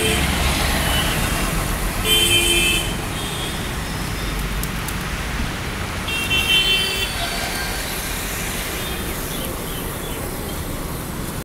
Yeah. you.